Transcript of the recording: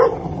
Oh.